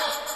Oh.